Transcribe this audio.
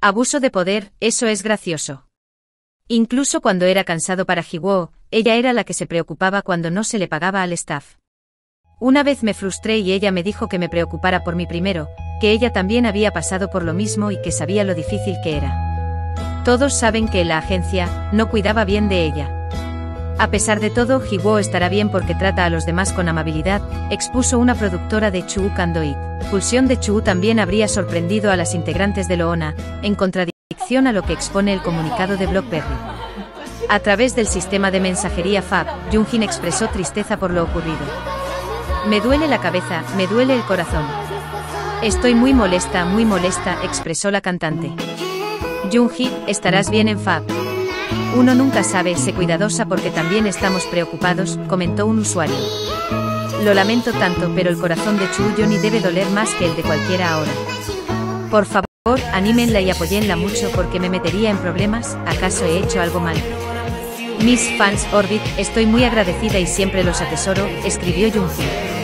Abuso de poder, eso es gracioso. Incluso cuando era cansado para Hiwo, ella era la que se preocupaba cuando no se le pagaba al staff. Una vez me frustré y ella me dijo que me preocupara por mí primero, que ella también había pasado por lo mismo y que sabía lo difícil que era. Todos saben que la agencia no cuidaba bien de ella. A pesar de todo, Hiwo estará bien porque trata a los demás con amabilidad, expuso una productora de Chu Kandoik. Pulsión de Chu también habría sorprendido a las integrantes de Loona, en contradicción a lo que expone el comunicado de Blockberry. A través del sistema de mensajería FAB, Junjin expresó tristeza por lo ocurrido. Me duele la cabeza, me duele el corazón. Estoy muy molesta, muy molesta, expresó la cantante. Junji, estarás bien en Fab. Uno nunca sabe, sé cuidadosa porque también estamos preocupados, comentó un usuario. Lo lamento tanto, pero el corazón de Chu Johnny debe doler más que el de cualquiera ahora. Por favor, anímenla y apoyenla mucho porque me metería en problemas, ¿acaso he hecho algo mal? Mis fans Orbit, estoy muy agradecida y siempre los atesoro, escribió Junji.